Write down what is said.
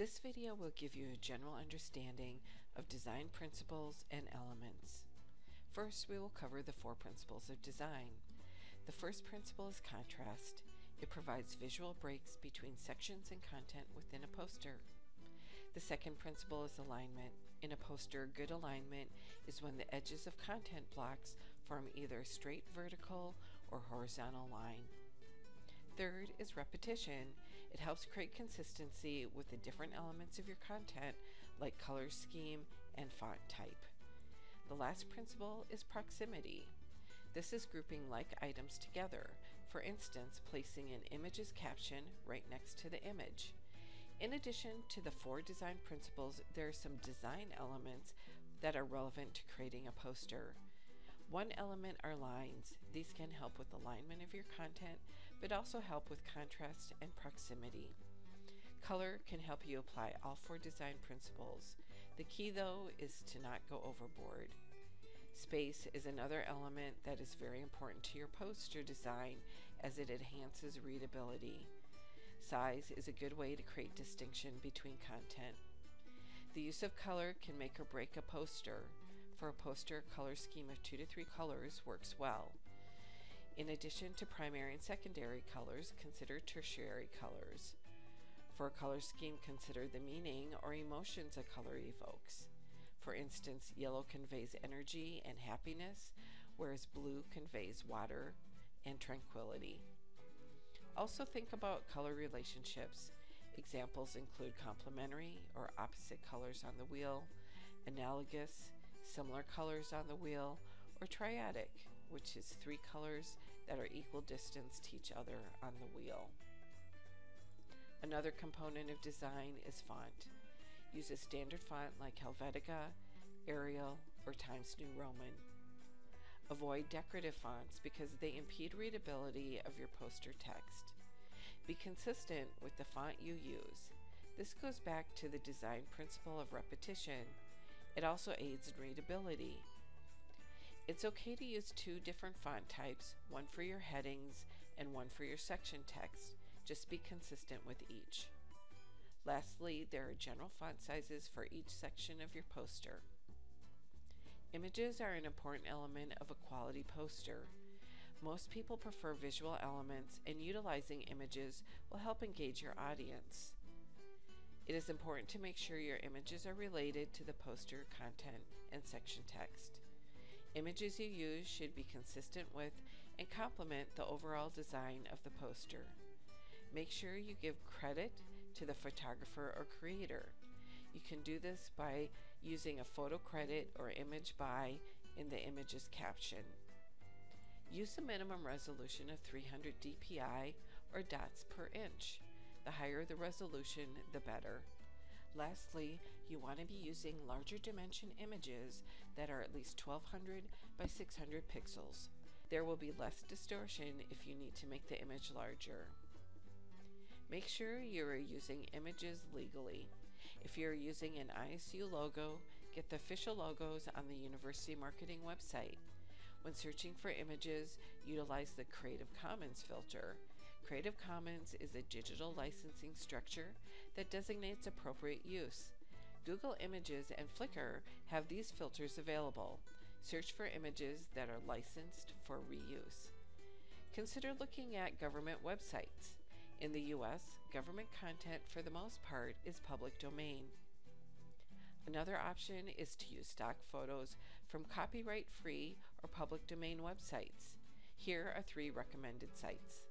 This video will give you a general understanding of design principles and elements. First, we will cover the four principles of design. The first principle is contrast. It provides visual breaks between sections and content within a poster. The second principle is alignment. In a poster, good alignment is when the edges of content blocks form either a straight vertical or horizontal line. Third is repetition. It helps create consistency with the different elements of your content like color scheme and font type. The last principle is proximity. This is grouping like items together, for instance, placing an image's caption right next to the image. In addition to the four design principles, there are some design elements that are relevant to creating a poster. One element are lines. These can help with alignment of your content, but also help with contrast and proximity. Color can help you apply all four design principles. The key though is to not go overboard. Space is another element that is very important to your poster design as it enhances readability. Size is a good way to create distinction between content. The use of color can make or break a poster. For a poster, color scheme of two to three colors works well. In addition to primary and secondary colors, consider tertiary colors. For a color scheme, consider the meaning or emotions a color evokes. For instance, yellow conveys energy and happiness, whereas blue conveys water and tranquility. Also think about color relationships. Examples include complementary or opposite colors on the wheel, analogous, similar colors on the wheel, or triadic, which is three colors that are equal distance to each other on the wheel. Another component of design is font. Use a standard font like Helvetica, Arial, or Times New Roman. Avoid decorative fonts because they impede readability of your poster text. Be consistent with the font you use. This goes back to the design principle of repetition. It also aids in readability. It's okay to use two different font types, one for your headings and one for your section text. Just be consistent with each. Lastly, there are general font sizes for each section of your poster. Images are an important element of a quality poster. Most people prefer visual elements, and utilizing images will help engage your audience. It is important to make sure your images are related to the poster content and section text. Images you use should be consistent with and complement the overall design of the poster. Make sure you give credit to the photographer or creator. You can do this by using a photo credit or image by in the image's caption. Use a minimum resolution of 300 dpi or dots per inch. The higher the resolution, the better. Lastly, you want to be using larger dimension images that are at least 1200 by 600 pixels. There will be less distortion if you need to make the image larger. Make sure you are using images legally. If you're using an ISU logo, get the official logos on the University Marketing website. When searching for images, utilize the Creative Commons filter. Creative Commons is a digital licensing structure that designates appropriate use. Google Images and Flickr have these filters available. Search for images that are licensed for reuse. Consider looking at government websites. In the US, government content for the most part is public domain. Another option is to use stock photos from copyright free or public domain websites. Here are three recommended sites.